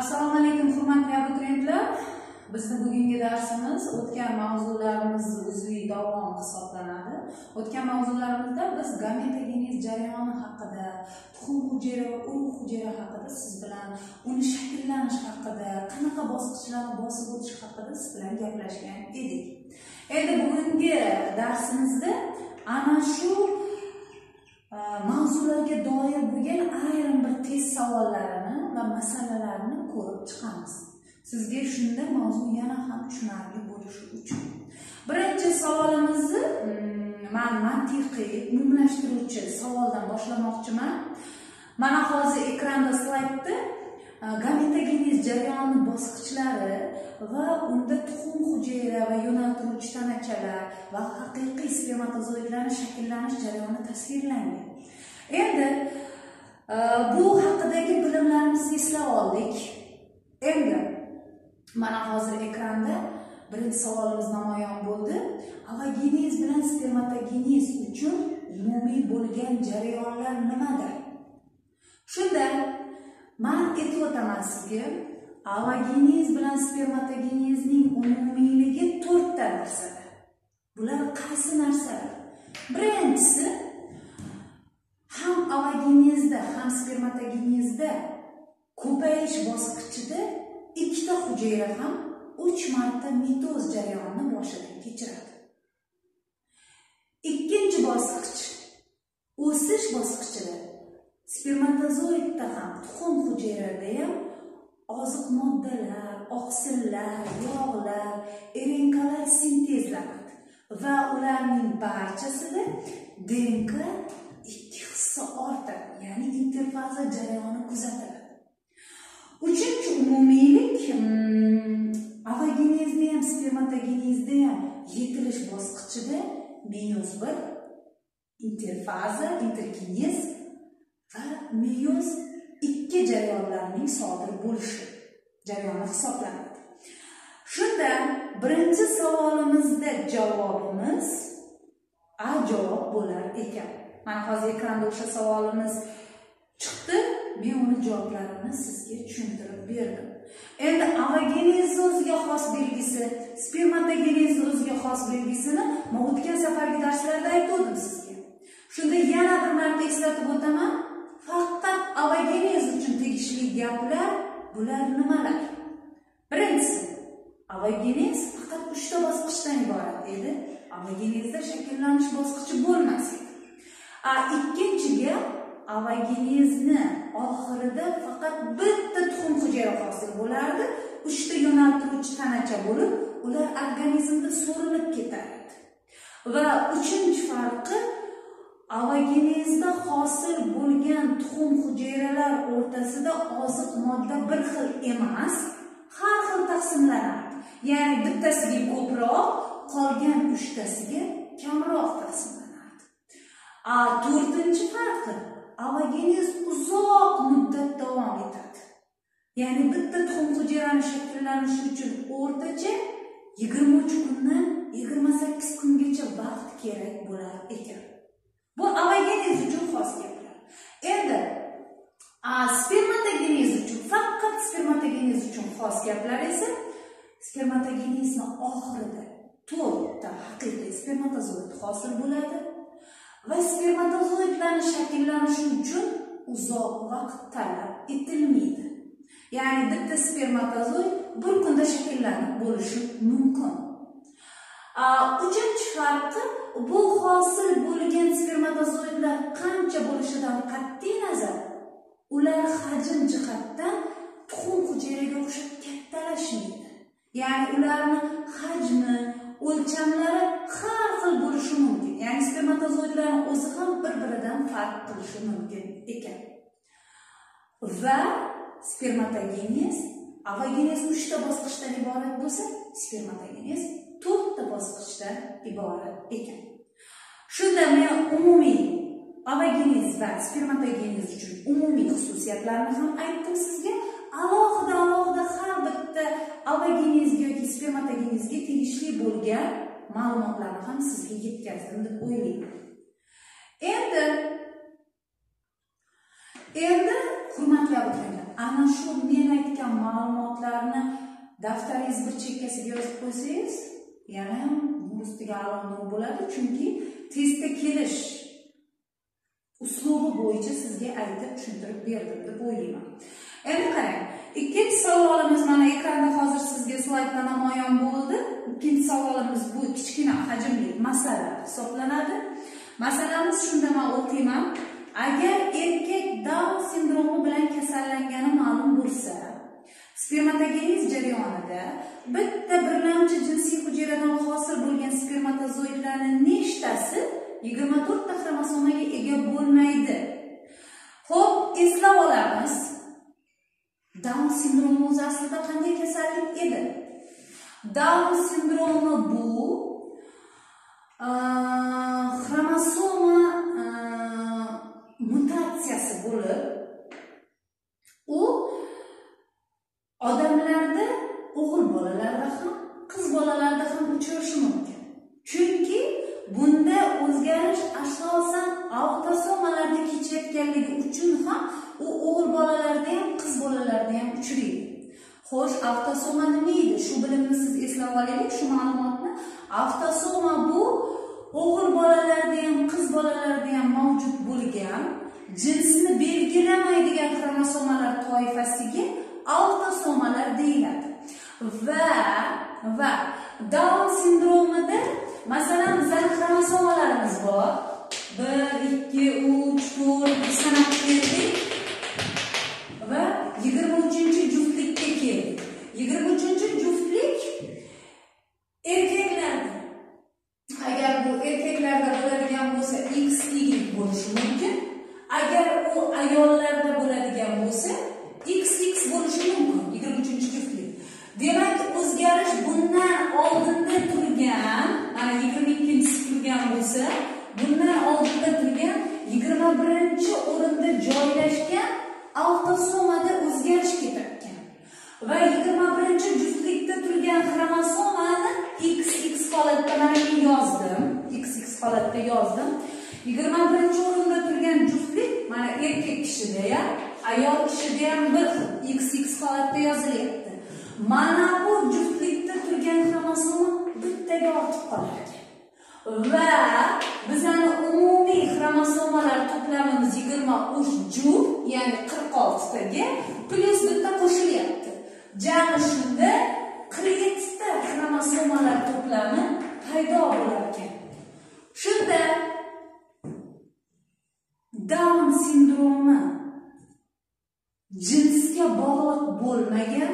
assalomu alaykum hurmatli abituriyentlar. Bizni bugungi darsimiz o'tgan mavzularimiz uzviy davom hisoblanadi. O'tgan mavzularimizda biz gametogenez jarayoni haqida tuxum hujayra va urug' hujayra haqida siz bilan uni shakllanish haqida qanaqa bosqichlarni bosib o'tish haqida siz bilan gaplashgan edik. Endi bugungi darsimizda ana shu e, mavzularga doir bo'lgan ayrim bir test savollarini va masalalarni ko'rib chiqamiz. Sizga shunda mavzu yana ham tushunarli bo'lishi uchun. Birinchi savolimizni mm, man mantiqiy umumlashtiruvchi savoldan boshlamoqchiman. Mana hozir ekranda slaydda e, gametogenez jarayoni bosqichlari va unda tuxum hujayra va yo'naltiruvchi tanachalar va haqiqiy spermatozoidlarning shakllanish jarayoni tasvirlangan. Endi e, bu haqidagi bilimlarimizni eslab oldik. Endi mana hozir ekranda birinchi savolimiz namoyon bo'ldi. Avagenez bilan spermatogenez uchun umumiy bo'lgan jarayonlar nimadir shunda man aytib o'taman sizga avagenez bilan spermatogenezning umumiyligi to'rtta narsada bular qaysi narsalar birinchisi ham avagenezda ham spermatogenezda ko'payish bosqichida ikkita hujayra ham uch marta mitoz jarayonini boshidan kechiradi. Ikkinchi bosqich o'sish bosqichida spermatozoidda ham tuxum hujayrada ham oziq moddalar oqsillar yog'lar rnkalar sintezlanadi va ularning barchasida dnk ikki hissa ortadi ya'ni interfaza jarayoni kuzatiladi uchinchi umumiylik avogenezda ham spermatogenezda ham yetilish bosqichida meyoz bir interfaza interkinez va meyoz ikki jarayonlarning sodir bo'lishi jarayoni hisoblanadi. Shunda birinchi savolimizda javobimiz a javob bo'lar ekan. Mana hozir ekranda o'sha savolimiz chiqdi. Men uni javoblarini sizga tushuntirib berdim. Endi alogenezni o'ziga xos belgisi spermatogenezni o'ziga xos belgisini man o'tgan safargi darslarda aytgandim sizga. Shunda yana bir marta eslatib o'taman faqat alogenez uchun tegishli gaplar bular nimalar? Birinchisi avagenez faqat uchta bosqichdan iborat edi. Alogenezda shakllanish bosqichi bo'lmas edi. Ikkinchi gap alogenezni oxirida faqat bitta tuxum hujayra hosil bo'lardi. Uchta yo'naltiruvchi tanacha bo'lib ular organizmda so'rilib ketardi. Va uchinchi farqi alogenezda hosil bo'lgan tuxum hujayralar o'rtasida oziq modda bir xil emas har xil taqsimlanardi ya'ni bittasiga ko'proq qolgan uchtasiga kamroq taqsimlanardi a to'rtinchi farqi alogenez uzoq muddat davom etadi ya'ni bitta tuxum hujayrani shakllanishi uchun o'rtacha yigirma uch kundan yigirma sakkiz kungacha vaqt kerak bo'lar ekan. Bu alogenez uchun xos gaplar endi spermatogenez uchun faqat spermatogenez uchun xos gaplar esa spermatogenezni oxirida to'rtta haqiqiy spermatozoid hosil bo'ladi. Va spermatozoidlarni shakllanishi uchun uzoq vaqt talab etilmaydi. Ya'ni bitta spermatozoid bir kunda shakllanib bo'lishi mumkin. Uchinchi farqi bu hosil bo'lgan spermatozoidlar qancha bo'lishidan qat'iy nazar ular hajm jihatdan tuxum hujayraga o'xshab kattalashmaydi. Ya'ni ularni hajmi o'lchamlari har xil bo'lishi mumkin. Ya'ni spermatozoidlarni o'zi ham bir biridan farq qilishi mumkin ekan. Va spermatogenez avogenez uchta bosqichdan iborat bo'lsa spermatogenez to'rtta bosqichdan iborat ekan. Shunda men umumiy avogenez va spermatogenez uchun umumiy xususiyatlarni ham aytdim sizga. Alohida alohida har bitta avogenezga yoki spermatogenezga tegishli bo'lgan ma'lumotlarni ham sizga yetkazdim deb o'ylayman endi endi hurmatli abituriyentlar ana shu men aytgan ma'lumotlarni daftaringiz bir chekkasiga yozib qo'ysangiz yana ham ustiga alo bo'ladi chunki testda kelish uslubi bo'yicha sizga aytib tushuntirib berdim deb o'ylayman. Endi qarang ikkinchi savolimiz mana ekranda hozir sizga slaydda namoyon bo'ldi. Ikkinchi savolimiz bu kichkina hajmli masala hisoblanadi. Masalamiz shunda man o'qiyman. Agar erkak daun sindromi bilan kasallangani ma'lum bo'lsa spermatogeniz jarayonida bitta birlamchi jinsiy hujayradan hosil bo'lgan spermatozoidlarning nechtasi yigirma to'rtta xromosomaga ega bo'lmaydi. Ho'p eslab olamiz. Daun sindromi o'zi aslida qanday kasallik edi daun sindromi bu olaylik shu ma'lumotni. Avtosoma bu? O'g'il bolalarda ham qiz bolalarda ham mavjud bo'lgan jinsni belgilamaydigan xromosomalar toifasiga avtosomalar deyiladi. Va va daun sindromida masalan bizani xromosomalarimiz bor. Bir ikki uch to'rt sanab keldik va yigirma uchinchi juftlikka keldik yigirma uchinchi juftlik erkaklarda agar bu erkaklarda bo'ladigan bo'lsa x y bo'lishi mumkin agar u ayollarda bo'ladigan bo'lsa x x bo'lishi mumkin yigirma uchinchi juftlik demak o'zgarish bundan oldinda turgan mana yigirma ikkinchisi turgan bo'lsa bundan oldinda turgan yigirma birinchi o'rinda joylashgan xromosomada o'zgarish ketayotgan va yigirma birinchi juftlikda turgan xromosomani xx holatda mana men yozdim xx holatda yozdim yigirma birinchi o'rinda turgan juftlik mana erkak kishida ham ayol kishida ham bir xx holatda yozilyapti. Mana bu juftlikda turgan xromosoma bittaga ortib qoladi va bizani umumiy xromosomalar to'plamimiz yigirma uch juft ya'ni qirq oltitaga plyus bitta qo'shilyapti. Jami shunda qirq yettita xromosomalar to'plami paydo bo'lar ekan shunda daun sindromi jinsga bog'liq bo'lmagan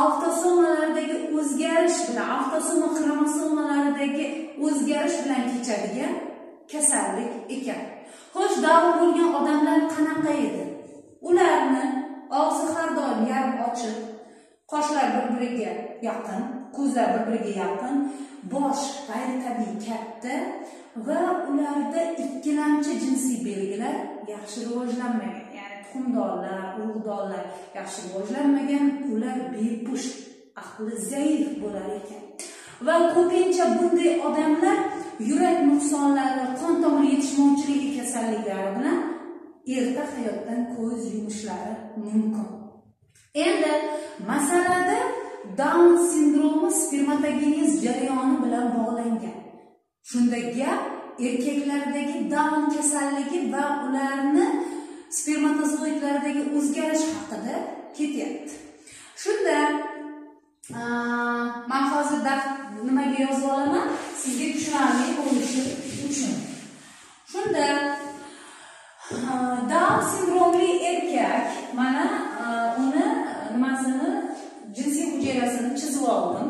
avtosomalardagi o'zgarish bilan avtosoma xromosomalaridagi o'zgarish bilan kechadigan kasallik ekan. Xo'sh daun bo'lgan odamlar qanaqa edi? Ularni og'zi har doim yarim ochiq qoshlar bir biriga yaqin ko'zlar bir biriga yaqin bosh g'ayritabiiy katta va ularda ikkilamchi jinsiy belgilar yaxshi rivojlanmagan. Ya'ni tuxumdorlar yaxshi rivojlanmagan ular bepusht aqli zaif bo'lar ekan. Va ko'pincha bunday odamlar yurak nuqsonlari qon tomir yetishmovchiligi kasalliklari bilan erta hayotdan ko'z yumishlari mumkin. Endi masalada daun sindromi spermatogenez jarayoni bilan bog'langan. Shunda gap erkaklardagi daun kasalligi va ularni spermatozoidlardagi o'zgarish haqida ketyapti. Shunda man hozir nimaga yozib olaman? Sizga tushunarli bo'lishi uchun. Shunda down sindromli erkak mana uni nimasini jinsiy hujayrasini chizib oldim.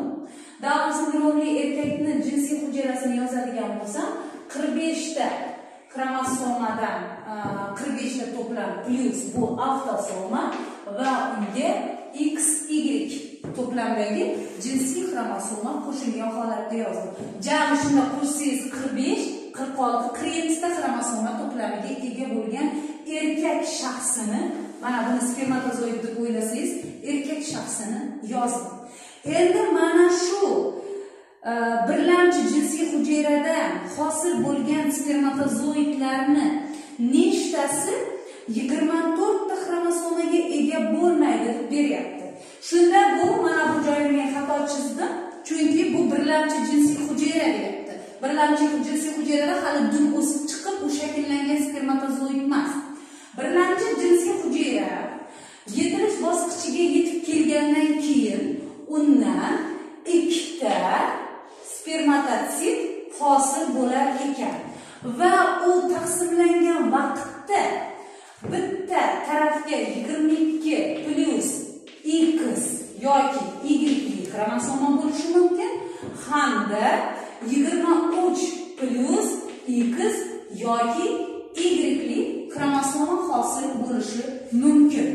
Down sindromli erkakni jinsiy hujayrasini yozadigan bo'lsam qirq beshta kromosomadan 45ni to'plam plus bu avtosoma va unga x y to'plamdagi jinsiy xromosoma qo'shilgan holatda yozdim jami shunda qo'shsangiz 45 46 47 ta xromosoma to'plamiga ega bo'lgan erkak shaxsini mana buni spermatozoid deb o'ylasangiz erkak shaxsini yozdim endi mana shu birlamchi jinsiy hujayradan hosil bo'lgan spermatozoidlarni nechtasi yigirma to'rtta xromosomaga ega bo'lmaydi deb beryapti. Shunda bu mana bu joyini men xato chizdim chunki bu birlamchi jinsiy hujayra deyapti. Birlamchi jinsiy hujayrada hali dum o'sib chiqib u shakllangan spermatozoid emas. Birlamchi jinsiy hujayra yetilish bosqichiga yetib kelgandan keyin undan ikkita spermatotsit hosil bo'lar ekan. Va u taqsimlangan vaqtda bitta tarafga 22 plyus x yoki y xromosoma bo'lishi mumkin hamda 23 plyus x yoki y xromosoma hosil bo'lishi mumkin.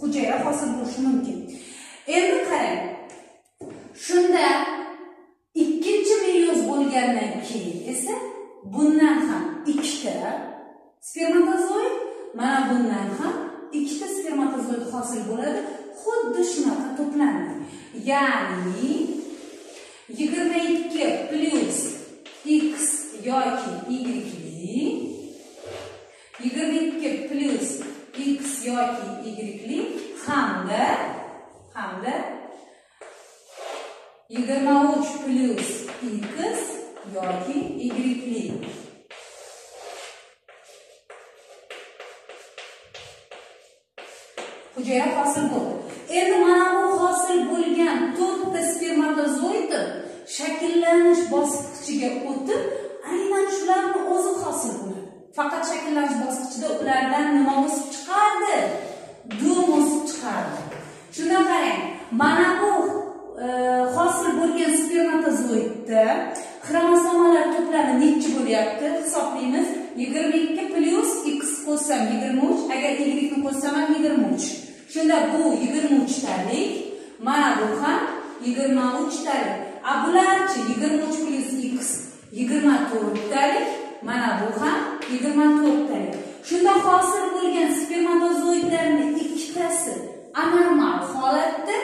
Hujayra hosil bo'lishi mumkin. Endi qarang shunda ikkinchi meyoz bo'lgandan keyin esa bundan ham ikkita spermatozoid mana bundan ham ikkita spermatozoid hosil bo'ladi. Xuddi shunaqa to'planadi ya'ni yigirma ikki plyus x yoki y yigirma ikki plyus x yoki y hamda hamda yigirma uch plyus x yoki y hujayra hosil bo'ldi. Endi mana bu hosil bo'lgan to'rtta spermatozoidni shakllanish bosqichiga o'tib aynan shularni o'zi hosil bo'ladi faqat shakllanish bosqichida ulardan nima o'sib chiqardi dum o'sib chiqardi shundan qarang mana bu e, hosil bo'lgan spermatozoidda xromosomalar to'plami nechi bo'lyapti hisoblaymiz yigirma ikki plyus x qo'shsam yigirma uch agar y ni qo'shsam ham yigirma uch shunda bu yigirma uchtalik mana bu ham yigirma uchtalik a bularchi yigirma uch plyus x yigirma to'rttalik mana bu ham yigirma to'rttalik shunda hosil bo'lgan spermatozoidlarni ikkitasi anormal holatda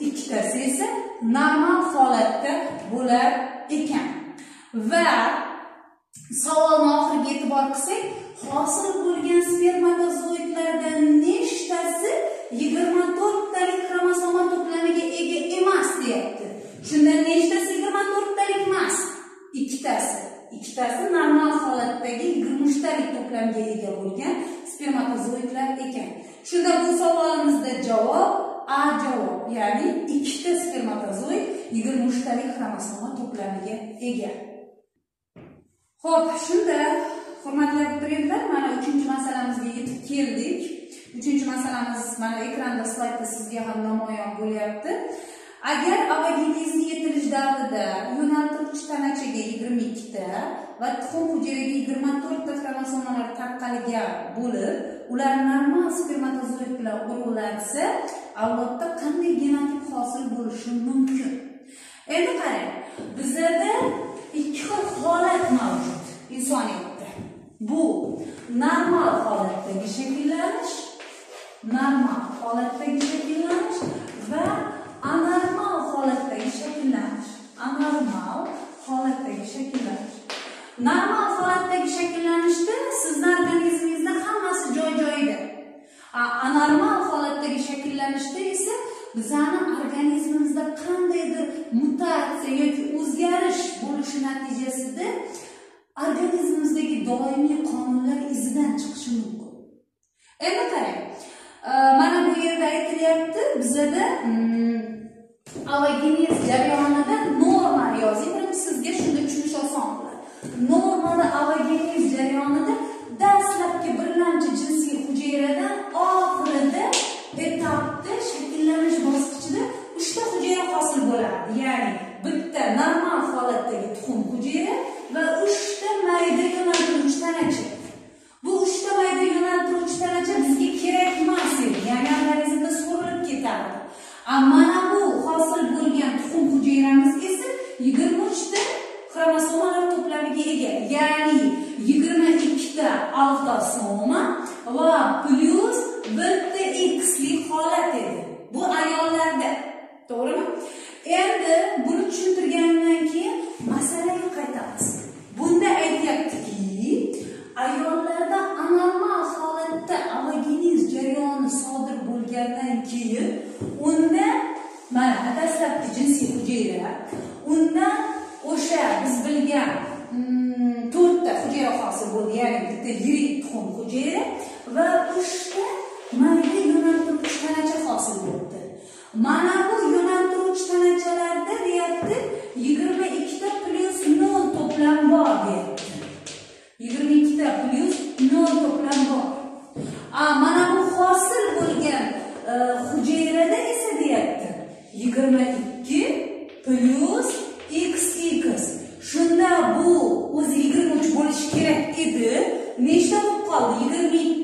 ikkitasi esa normal holatda bo'lar ekan. Va savolni oxiriga e'tibor qilsak hosil bo'lgan spermatozoidlardan nechtasi yigirma to'rttalik xromosoma to'plamiga ega emas deyapti. Shunda nechtasi yigirma to'rttalik emas ikkitasi. Ikkitasi normal holatdagi yigirma uchtalik to'plamga ega bo'lgan spermatozoidlar ekan. Shunda bu savolimizda javob a javob ya'ni ikkita spermatozoid yigirma uchtalik xromosoma to'plamiga ega. Ho'p shunda hurmatli abituriyentlar mana uchinchi masalamizga yetib keldik. Uchinchi masalamiz mana ekranda slaydda sizga ham namoyon bo'lyapti. Agar avogenezning yetilish davrida yo'naltiruvchi tanachaga yigirma ikkita va tuxum hujayraga yigirma to'rtta xromosomalar tarqalgan bo'lib ular normal spermatozoid bilan urug'lansa avlodda qanday genotip hosil bo'lishi mumkin? Endi qarang bizada ikki xil holat mavjud insoniyatda bu normal holatdagi shakllanish normal holatdagi shakllanish va anormal holatdagi shakllanish. Anormal holatdagi shakllanish. Normal holatdagi shakllanishda bizani organizmimizda qandaydir mutatsiya yoki o'zgarish bo'lishi natijasida organizmimizdagi doimiy qonunlar izidan chiqishi mumkin. Endi qarang e, mana bu yerda aytilyapti bizada mm, avogenez jarayonida normani yozing birinchi sizga shunda tushunish oson bo'ladi. Normada avogenez jarayonida dastlabki birlamchi jinsiy hujayradan oxirida shakllanish bosqichida uchta hujayra hosil bo'ladi ya'ni jarayon sodir bo'lgandan keyin unda mana dastlabki jinsiy hujayra. Undan o'sha biz bilgan mm, to'rtta hujayra hosil bo'ldi ya'ni bitta yirik tuxum hujayra va Nation of Kali, you can read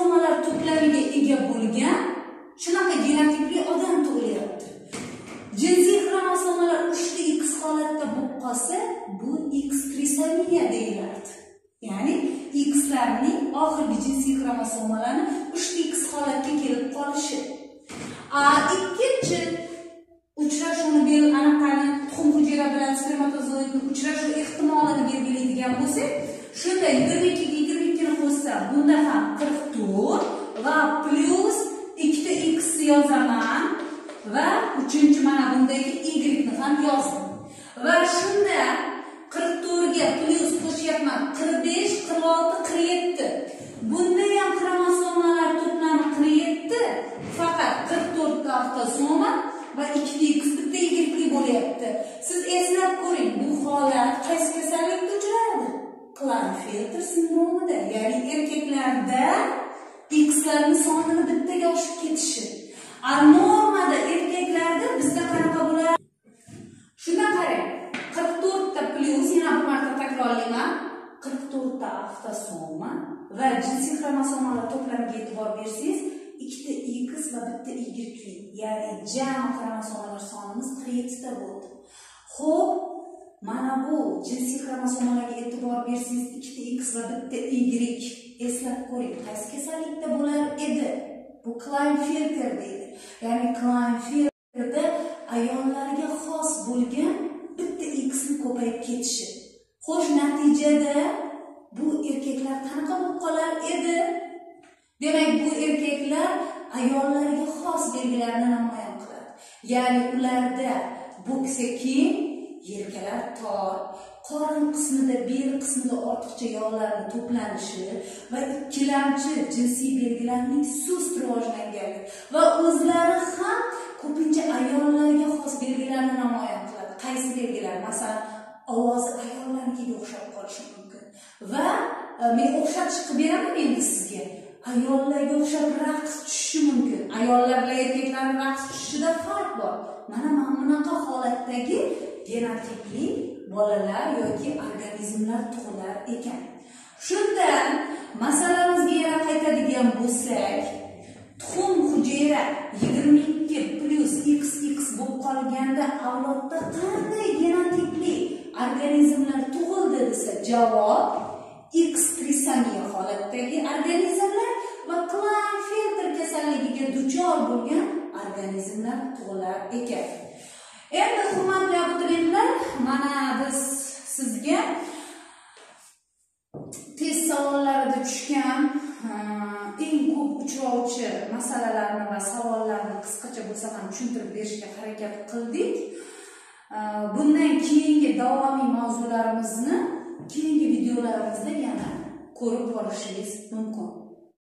summalar to'plamiga ega bo'lgan bitta yigitli ya'ni jami xromosomalar sonimiz qirq yettita bo'ldi? Ho'p mana bu jinsiy xromosomalarga e'tibor bersangiz ikkita x va bitta y eslab ko'ring. Qaysi kasallikda bo'lar edi? Bu klaynfelter deydi. Ya'ni klaynfelterda ayollarga xos bo'lgan bitta xni ko'payib ketishi. Xo'sh natijada bu erkaklar qanaqa bo'lib qolar edi? Demak bu erkaklar ayollarga xos belgilarni namoyon qiladi. Ya'ni ularda bo'ksa keng yelkalar tor qorin qismida bel qismida ortiqcha yog'larni to'planishi va ikkilamchi jinsiy belgilarning sust rivojlangani va o'zlari ham ko'pincha ayollarga xos belgilarni namoyon qiladi. Qaysi belgilar? Masalan ovozi ayollarnikiga o'xshab qolishi mumkin. Va e, men o'xshatish qilib beraman endi sizga. ayollarga o'xshab raqs tushishi mumkin. Ayollar bilan erkaklarni raqs tushishida farq bor. Mana mana bunaqa holatdagi genetikli bolalar yoki organizmlar tug'ilar ekan. Shunda masalamizga yana qaytadigan bo'lsak tuxum hujayra yigirma ikki plyus x x bo'lib qolganda avlodda qanday genetikli organizmlar tug'ildi desa javob x trisomiya holatdagi organizmlar kasalligiga duchor bo'lgan organizmlar tug'ilar ekan. Endi hurmatli abituriyentlar mana biz sizga test savollarida tushgan eng ko'p uchrovchi masalalarni va savollarni qisqacha bo'lsa ham tushuntirib berishga harakat qildik. Bundan keyingi davomiy mavzularimizni keyingi videolarimizda yana ko'rib borishingiz mumkin.